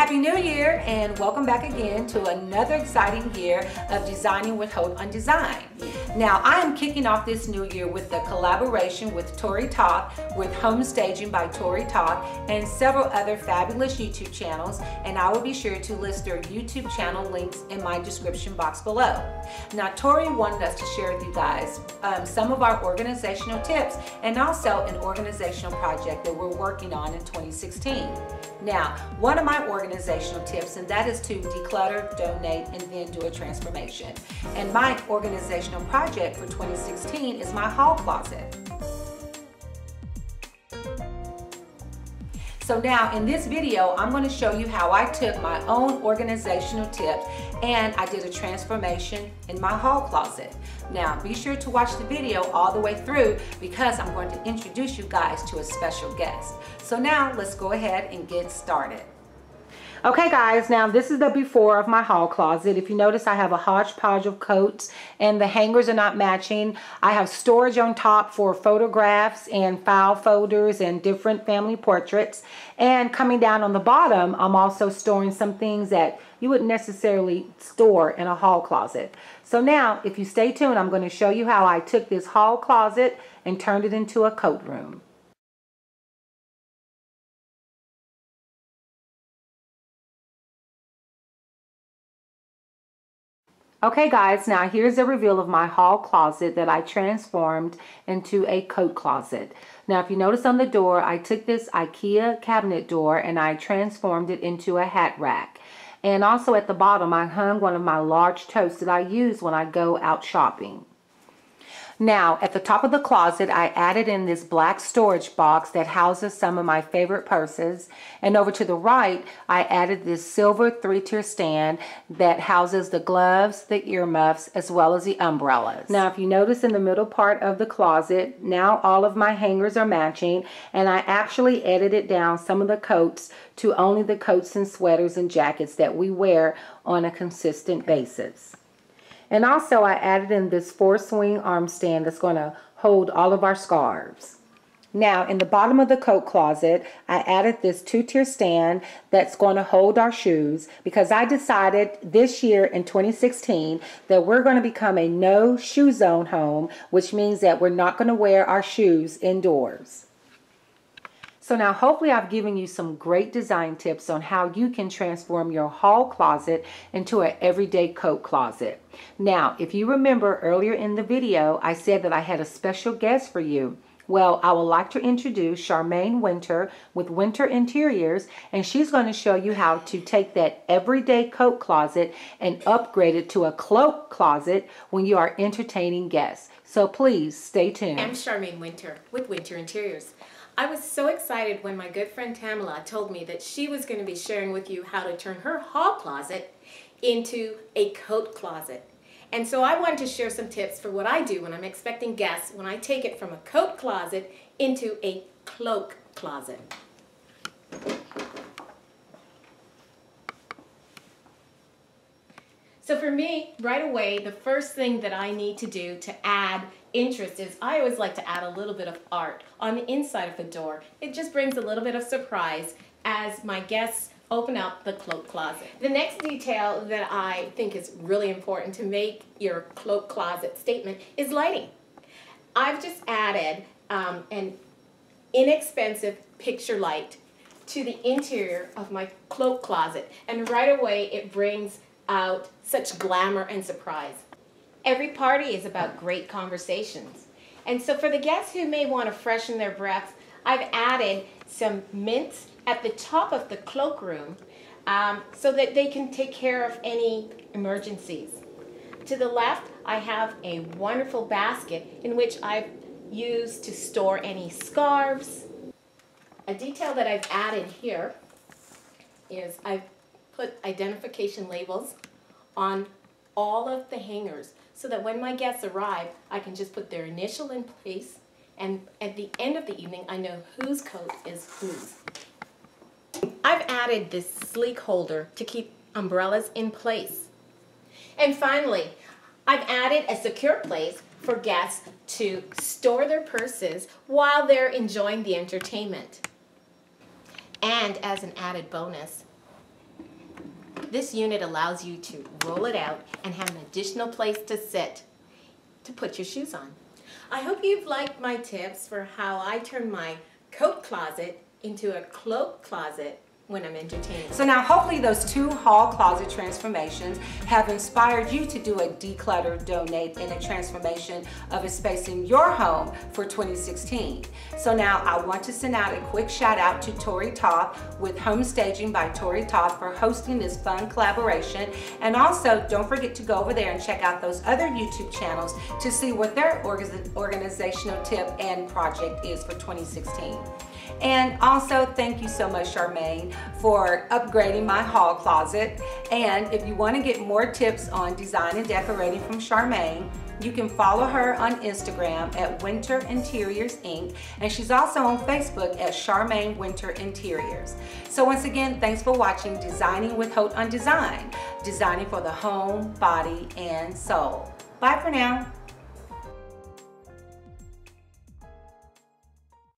Happy New Year and welcome back again to another exciting year of Designing with Haute on Design. Now I am kicking off this new year with a collaboration with Tori Toth with Home Staging by Tori Toth and several other fabulous YouTube channels and I will be sure to list their YouTube channel links in my description box below. Now Tori wanted us to share with you guys um, some of our organizational tips and also an organizational project that we're working on in 2016. Now, one of my organizational tips, and that is to declutter, donate, and then do a transformation. And my organizational project for 2016 is my hall closet. So now in this video, I'm gonna show you how I took my own organizational tips and I did a transformation in my hall closet. Now be sure to watch the video all the way through because I'm going to introduce you guys to a special guest. So now let's go ahead and get started. Okay guys, now this is the before of my hall closet. If you notice I have a hodgepodge of coats and the hangers are not matching. I have storage on top for photographs and file folders and different family portraits. And coming down on the bottom, I'm also storing some things that you wouldn't necessarily store in a hall closet. So now, if you stay tuned, I'm going to show you how I took this hall closet and turned it into a coat room. Okay guys, now here's a reveal of my hall closet that I transformed into a coat closet. Now if you notice on the door, I took this Ikea cabinet door and I transformed it into a hat rack. And also at the bottom, I hung one of my large totes that I use when I go out shopping. Now, at the top of the closet, I added in this black storage box that houses some of my favorite purses. And over to the right, I added this silver three-tier stand that houses the gloves, the earmuffs, as well as the umbrellas. Now, if you notice in the middle part of the closet, now all of my hangers are matching, and I actually edited down some of the coats to only the coats and sweaters and jackets that we wear on a consistent basis. And also I added in this four swing arm stand that's going to hold all of our scarves. Now, in the bottom of the coat closet, I added this two-tier stand that's going to hold our shoes because I decided this year in 2016 that we're going to become a no shoe zone home, which means that we're not going to wear our shoes indoors. So now hopefully I've given you some great design tips on how you can transform your hall closet into an everyday coat closet. Now, if you remember earlier in the video, I said that I had a special guest for you. Well, I would like to introduce Charmaine Wynter with Wynter Interiors, and she's going to show you how to take that everyday coat closet and upgrade it to a cloak closet when you are entertaining guests. So please stay tuned. I'm Charmaine Wynter with Wynter Interiors. I was so excited when my good friend Tamela told me that she was going to be sharing with you how to turn her hall closet into a coat closet. And so I wanted to share some tips for what I do when I'm expecting guests when I take it from a coat closet into a cloak closet. So for me, right away, the first thing that I need to do to add interest is I always like to add a little bit of art on the inside of the door. It just brings a little bit of surprise as my guests open up the cloak closet. The next detail that I think is really important to make your cloak closet statement is lighting. I've just added um, an inexpensive picture light to the interior of my cloak closet and right away it brings out such glamour and surprise. Every party is about great conversations. And so for the guests who may want to freshen their breaths, I've added some mints at the top of the cloakroom um, so that they can take care of any emergencies. To the left, I have a wonderful basket in which I've used to store any scarves. A detail that I've added here is I've put identification labels on all of the hangers so that when my guests arrive, I can just put their initial in place and at the end of the evening, I know whose coat is whose. I've added this sleek holder to keep umbrellas in place. And finally, I've added a secure place for guests to store their purses while they're enjoying the entertainment. And as an added bonus, This unit allows you to roll it out and have an additional place to sit to put your shoes on. I hope you've liked my tips for how I turn my coat closet into a cloak closet when I'm entertaining. So now hopefully those two hall closet transformations have inspired you to do a declutter, donate, and a transformation of a space in your home for 2016. So now I want to send out a quick shout out to Tori Toth with Home Staging by Tori Toth for hosting this fun collaboration. And also don't forget to go over there and check out those other YouTube channels to see what their organizational tip and project is for 2016. And also thank you so much Charmaine for upgrading my hall closet. And if you want to get more tips on design and decorating from Charmaine, you can follow her on Instagram at Wynter Interiors Inc. And she's also on Facebook at Charmaine Wynter Interiors. So once again, thanks for watching Designing with Haute on Design, designing for the home, body, and soul. Bye for now.